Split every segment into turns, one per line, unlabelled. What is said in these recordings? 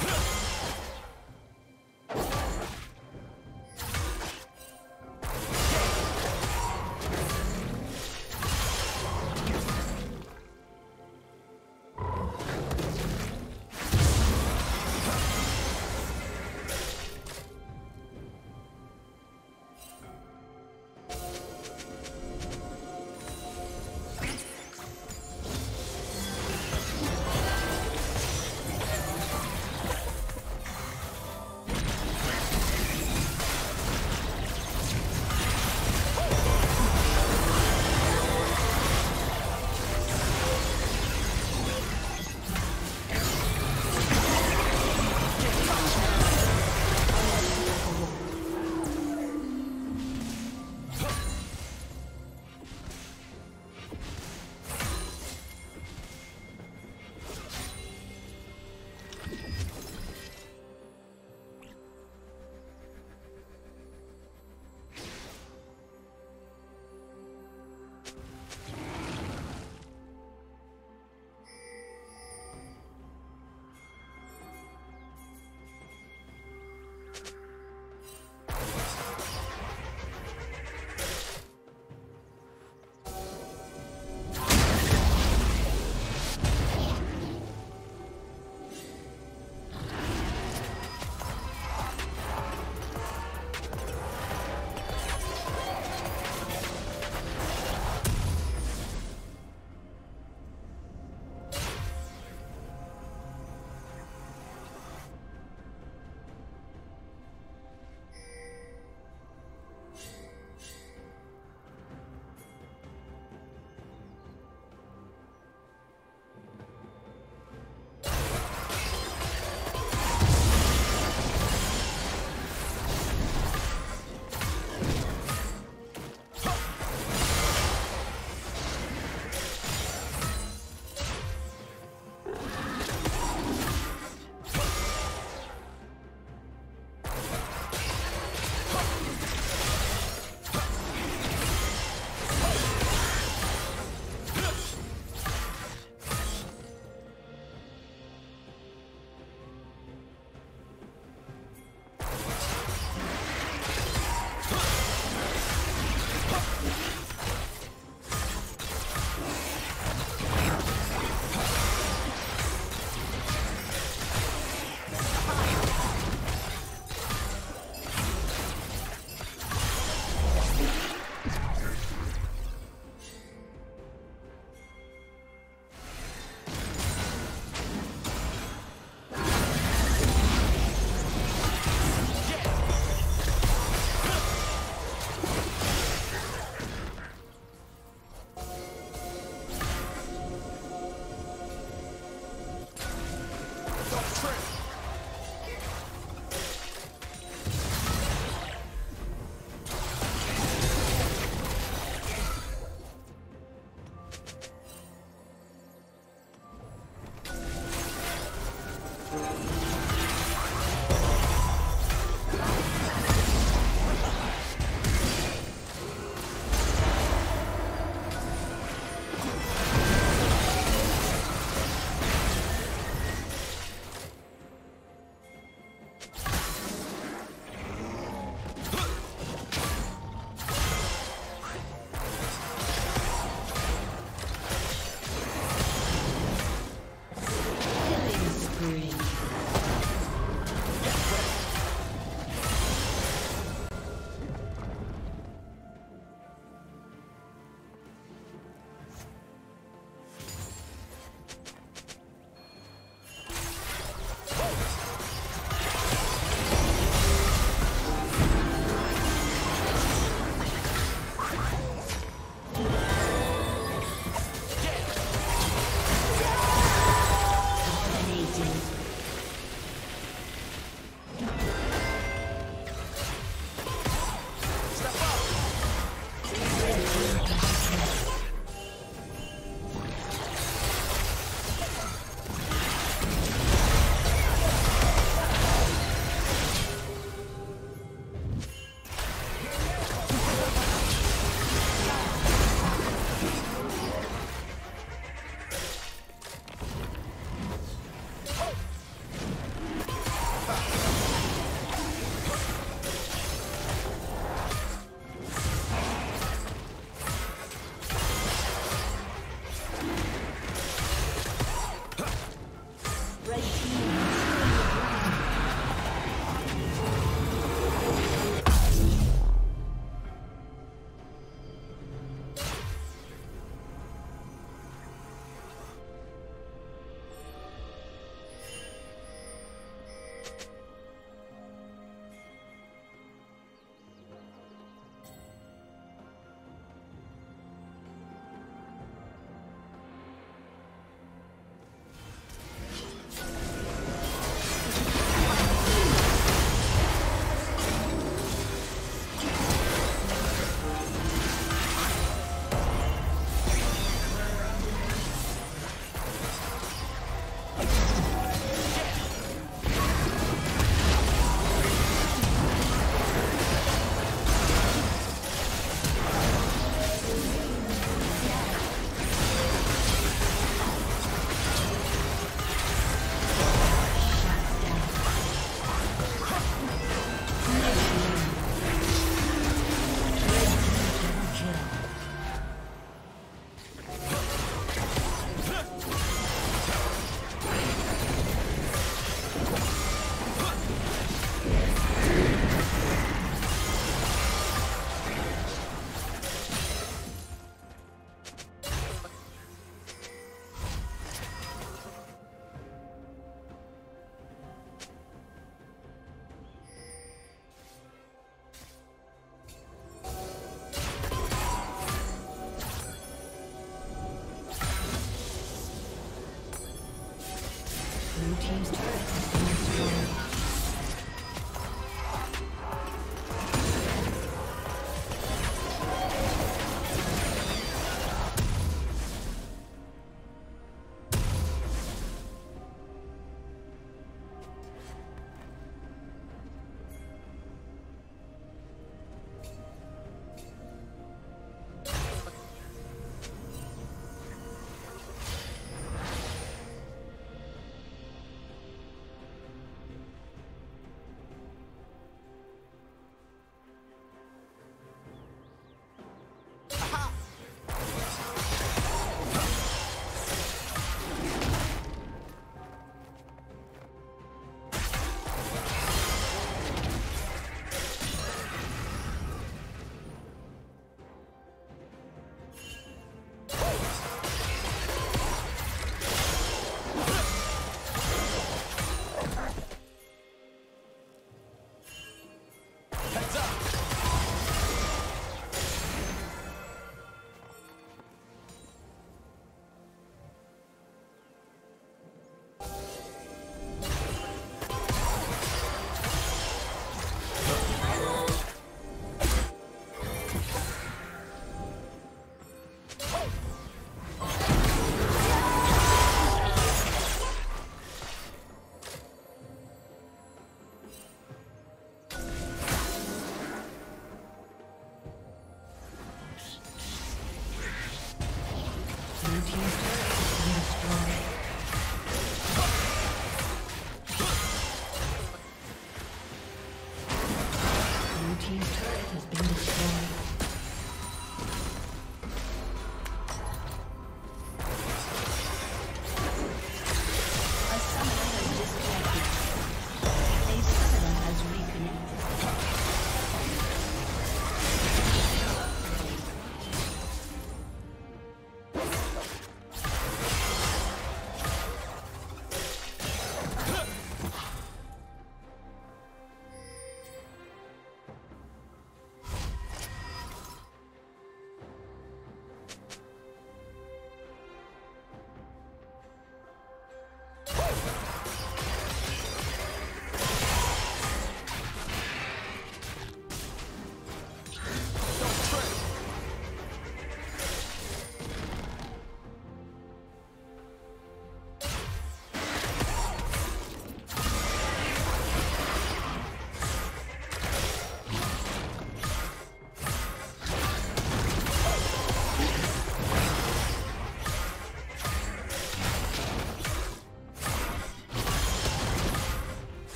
Huh.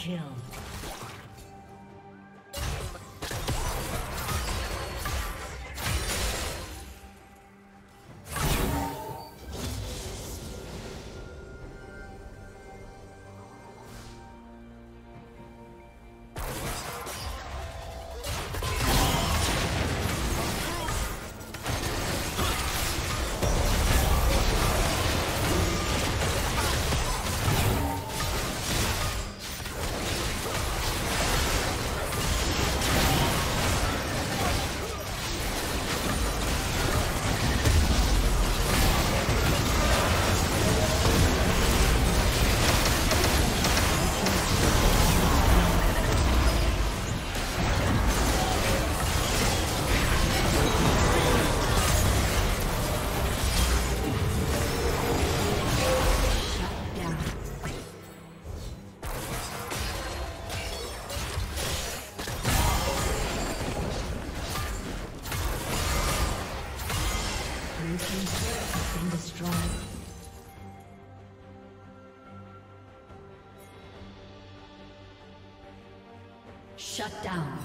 Kill. Shut down.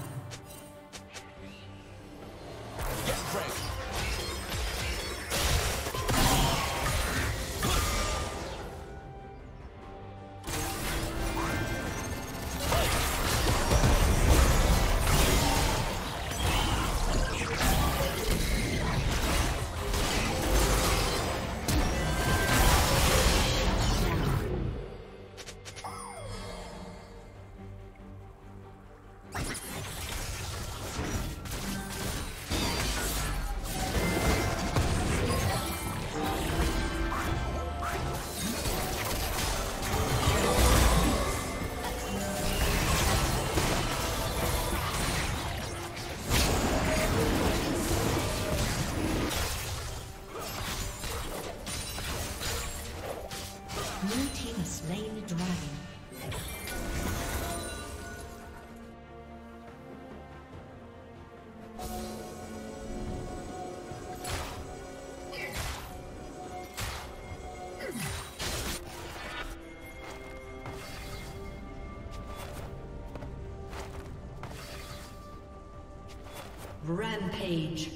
Rampage.